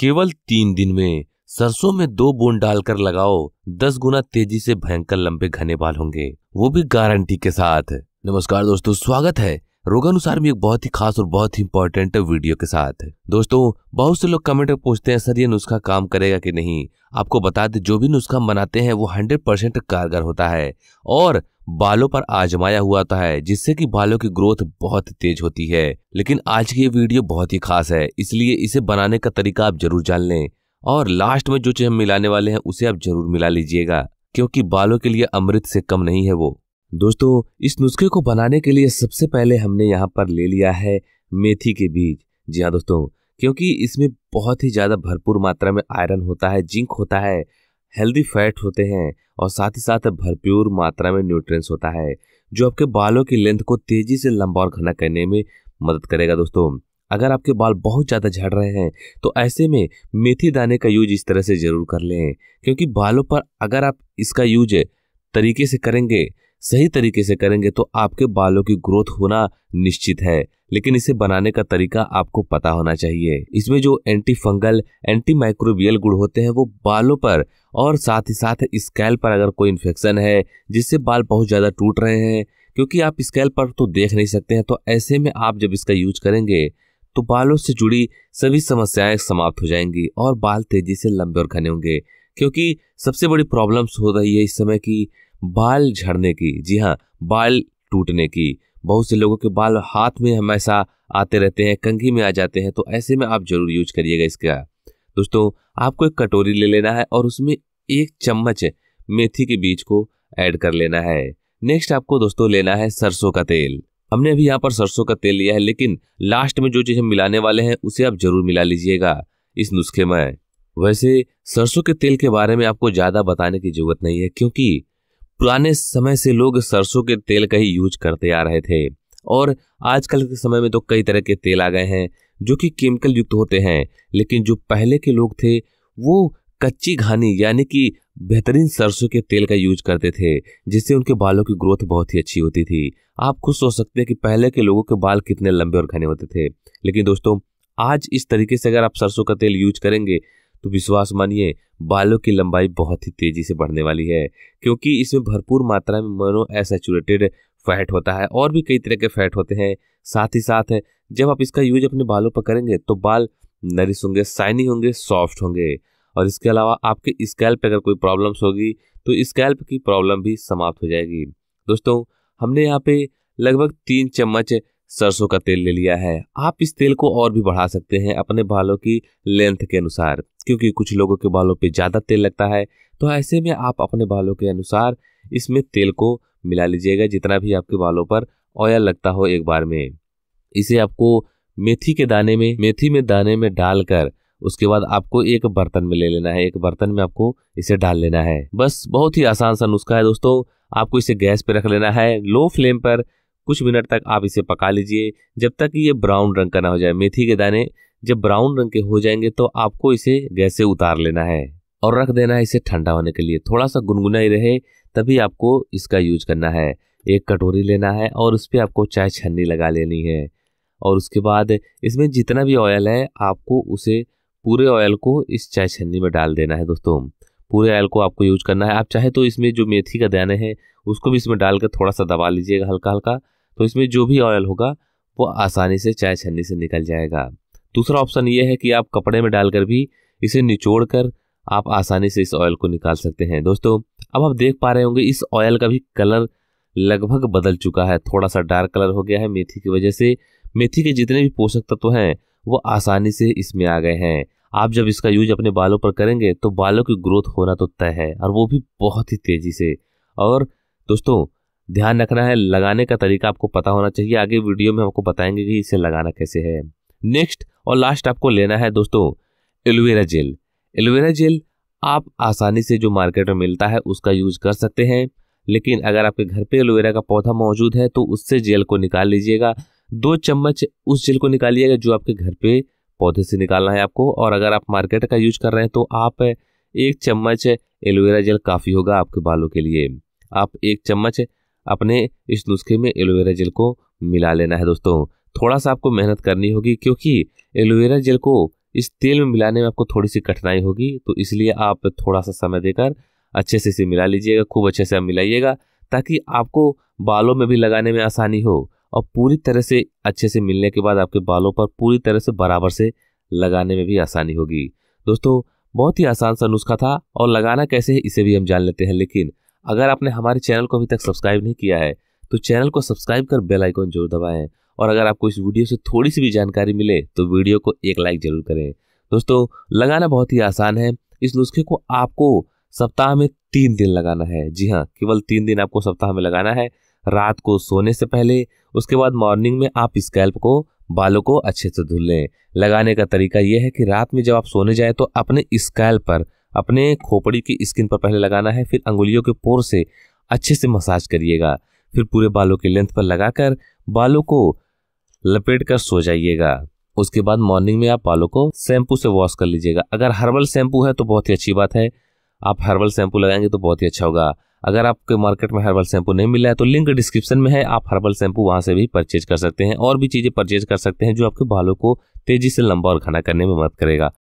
केवल तीन दिन में सरसों में दो बूंद डालकर लगाओ, दस गुना तेज़ी से भयंकर लंबे घने बाल होंगे। वो भी गारंटी के साथ। नमस्कार दोस्तों, स्वागत है रोगानुसार में एक बहुत ही खास और बहुत ही इंपॉर्टेंट वीडियो के साथ। दोस्तों, बहुत से लोग कमेंट में पूछते हैं, सर, ये नुस्खा काम करेगा कि नहीं? आपको बता दें, जो भी नुस्खा बनाते हैं, वो हंड्रेड परसेंट कारगर होता है और बालों पर आजमाया हुआ होता है, जिससे कि बालों की ग्रोथ बहुत तेज होती है। लेकिन आज की ये वीडियो बहुत ही खास है, इसलिए इसे बनाने का तरीका आप ज़रूर जान लें और लास्ट में जो चीज़ हम मिलाने वाले हैं, उसे आप ज़रूर मिला लीजिएगा, क्योंकि बालों के लिए अमृत से कम नहीं है वो। दोस्तों, इस नुस्खे को बनाने के लिए सबसे पहले हमने यहाँ पर ले लिया है मेथी के बीज। जी हाँ दोस्तों, क्योंकि इसमें बहुत ही ज़्यादा भरपूर मात्रा में आयरन होता है, जिंक होता है, हेल्दी फैट होते हैं और साथ ही साथ भरपूर मात्रा में न्यूट्रिएंट्स होता है, जो आपके बालों की लेंथ को तेज़ी से लंबा और घना करने में मदद करेगा दोस्तों। अगर आपके बाल बहुत ज़्यादा झड़ रहे हैं तो ऐसे में मेथी दाने का यूज़ इस तरह से ज़रूर कर लें, क्योंकि बालों पर अगर आप इसका यूज़ तरीके से करेंगे सही तरीके से करेंगे तो आपके बालों की ग्रोथ होना निश्चित है। लेकिन इसे बनाने का तरीका आपको पता होना चाहिए। इसमें जो एंटी फंगल एंटी माइक्रोबियल गुण होते हैं वो बालों पर और साथ ही साथ स्कैल पर अगर कोई इन्फेक्शन है, जिससे बाल बहुत ज़्यादा टूट रहे हैं, क्योंकि आप स्कैल पर तो देख नहीं सकते हैं तो ऐसे में आप जब इसका यूज़ करेंगे तो बालों से जुड़ी सभी समस्याएँ समाप्त हो जाएँगी और बाल तेज़ी से लंबे और घने होंगे। क्योंकि सबसे बड़ी प्रॉब्लम्स हो रही है इस समय की बाल झड़ने की, जी हाँ बाल टूटने की। बहुत से लोगों के बाल हाथ में हमेशा आते रहते हैं, कंघी में आ जाते हैं तो ऐसे में आप ज़रूर यूज़ करिएगा इसका। दोस्तों, आपको एक कटोरी ले लेना है और उसमें एक चम्मच मेथी के बीज को ऐड कर लेना है। नेक्स्ट आपको दोस्तों लेना है सरसों का तेल। हमने अभी यहाँ पर सरसों का तेल लिया है, लेकिन लास्ट में जो चीज़ हम मिलाने वाले हैं, उसे आप ज़रूर मिला लीजिएगा इस नुस्खे में। वैसे सरसों के तेल के बारे में आपको ज़्यादा बताने की ज़रूरत नहीं है, क्योंकि पुराने समय से लोग सरसों के तेल का ही यूज़ करते आ रहे थे। और आजकल के समय में तो कई तरह के तेल आ गए हैं, जो कि केमिकल युक्त होते हैं। लेकिन जो पहले के लोग थे, वो कच्ची घानी, यानी कि बेहतरीन सरसों के तेल का यूज़ करते थे, जिससे उनके बालों की ग्रोथ बहुत ही अच्छी होती थी। आप खुद सोच सकते हैं कि पहले के लोगों के बाल कितने लंबे और घने होते थे। लेकिन दोस्तों, आज इस तरीके से अगर आप सरसों का तेल यूज़ करेंगे तो विश्वास मानिए बालों की लंबाई बहुत ही तेज़ी से बढ़ने वाली है क्योंकि इसमें भरपूर मात्रा में मोनो एसेचुरेटेड फैट होता है और भी कई तरह के फैट होते हैं। साथ ही साथ है, जब आप इसका यूज़ अपने बालों पर करेंगे तो बाल नरिश होंगे शाइनी होंगे सॉफ्ट होंगे। और इसके अलावा आपके स्कैल्प अगर कोई प्रॉब्लम्स होगी तो स्कैल्प की प्रॉब्लम भी समाप्त हो जाएगी। दोस्तों हमने यहाँ पे लगभग तीन चम्मच सरसों का तेल ले लिया है। आप इस तेल को और भी बढ़ा सकते हैं अपने बालों की लेंथ के अनुसार, क्योंकि कुछ लोगों के बालों पे ज़्यादा तेल लगता है। तो ऐसे में आप अपने बालों के अनुसार इसमें तेल को मिला लीजिएगा, जितना भी आपके बालों पर ऑयल लगता हो एक बार में। इसे आपको मेथी के दाने में, मेथी में दाने में डालकर उसके बाद आपको एक बर्तन में ले लेना है। एक बर्तन में आपको इसे डाल लेना है। बस बहुत ही आसान सा नुस्खा है दोस्तों। आपको इसे गैस पे रख लेना है। लो फ्लेम पर कुछ मिनट तक आप इसे पका लीजिए। जब तक ये ब्राउन रंग का ना हो जाए, मेथी के दाने जब ब्राउन रंग के हो जाएँगे तो आपको इसे गैस से उतार लेना है और रख देना है इसे ठंडा होने के लिए। थोड़ा सा गुनगुना ही रहे, तभी आपको इसका यूज़ करना है। एक कटोरी लेना है और उस पर आपको चाय छन्नी लगा लेनी है। और उसके बाद इसमें जितना भी ऑयल है, आपको उसे पूरे ऑयल को इस चाय छन्नी में डाल देना है दोस्तों। पूरे ऑयल को आपको यूज़ करना है। आप चाहे तो इसमें जो मेथी का दाने हैं, उसको भी इसमें डालकर थोड़ा सा दबा लीजिएगा हल्का हल्का तो इसमें जो भी ऑयल होगा, वो आसानी से चाय छन्नी से निकल जाएगा। दूसरा ऑप्शन ये है कि आप कपड़े में डालकर भी इसे निचोड़ कर आप आसानी से इस ऑयल को निकाल सकते हैं। दोस्तों, अब आप देख पा रहे होंगे, इस ऑयल का भी कलर लगभग बदल चुका है। थोड़ा सा डार्क कलर हो गया है, मेथी की वजह से। मेथी के जितने भी पोषक तत्व हैं, वो आसानी से इसमें आ गए हैं। आप जब इसका यूज़ अपने बालों पर करेंगे तो बालों की ग्रोथ होना तो तय है, और वो भी बहुत ही तेज़ी से। और दोस्तों ध्यान रखना है, लगाने का तरीका आपको पता होना चाहिए। आगे वीडियो में आपको बताएँगे कि इसे लगाना कैसे है। नेक्स्ट और लास्ट आपको लेना है दोस्तों, एलोवेरा जेल। एलोवेरा जेल आप आसानी से जो मार्केट में मिलता है उसका यूज़ कर सकते हैं, लेकिन अगर आपके घर पे एलोवेरा का पौधा मौजूद है तो उससे जेल को निकाल लीजिएगा। दो चम्मच उस जेल को निकालिएगा जो आपके घर पे पौधे से निकालना है आपको, और अगर आप मार्केट का यूज़ कर रहे हैं तो आप एक चम्मच एलोवेरा जेल काफ़ी होगा आपके बालों के लिए। आप एक चम्मच अपने इस नुस्खे में एलोवेरा जेल को मिला लेना है दोस्तों। थोड़ा सा आपको मेहनत करनी होगी, क्योंकि एलोवेरा जेल को इस तेल में मिलाने में आपको थोड़ी सी कठिनाई होगी तो इसलिए आप थोड़ा सा समय देकर अच्छे से इसे मिला लीजिएगा, खूब अच्छे से आप मिलाइएगा, ताकि आपको बालों में भी लगाने में आसानी हो और पूरी तरह से अच्छे से मिलने के बाद आपके बालों पर पूरी तरह से बराबर से लगाने में भी आसानी होगी। दोस्तों, बहुत ही आसान सा नुस्खा था और लगाना कैसे है इसे भी हम जान लेते हैं, लेकिन अगर आपने हमारे चैनल को अभी तक सब्सक्राइब नहीं किया है तो चैनल को सब्सक्राइब कर बेल आइकन ज़रूर दबाएँ। और अगर आपको इस वीडियो से थोड़ी सी भी जानकारी मिले तो वीडियो को एक लाइक ज़रूर करें। दोस्तों, लगाना बहुत ही आसान है। इस नुस्खे को आपको सप्ताह में तीन दिन लगाना है। जी हाँ केवल तीन दिन आपको सप्ताह में लगाना है। रात को सोने से पहले, उसके बाद मॉर्निंग में आप स्कैल्प को, बालों को अच्छे से धुल लें। लगाने का तरीका यह है कि रात में जब आप सोने जाए तो अपने स्कैल्प पर अपने खोपड़ी की स्किन पर पहले लगाना है, फिर अंगुलियों के पोर से अच्छे से मसाज करिएगा। फिर पूरे बालों के लेंथ पर लगाकर बालों को लपेट कर सो जाइएगा। उसके बाद मॉर्निंग में आप बालों को शैम्पू से वॉश कर लीजिएगा। अगर हर्बल शैम्पू है तो बहुत ही अच्छी बात है। आप हर्बल शैम्पू लगाएँगे तो बहुत ही अच्छा होगा। अगर आपके मार्केट में हर्बल शैम्पू नहीं मिला है तो लिंक डिस्क्रिप्शन में है, आप हर्बल शैम्पू वहाँ से भी परचेज कर सकते हैं और भी चीज़ें परचेज कर सकते हैं जो आपके बालों को तेज़ी से लंबा और घना करने में मदद करेगा।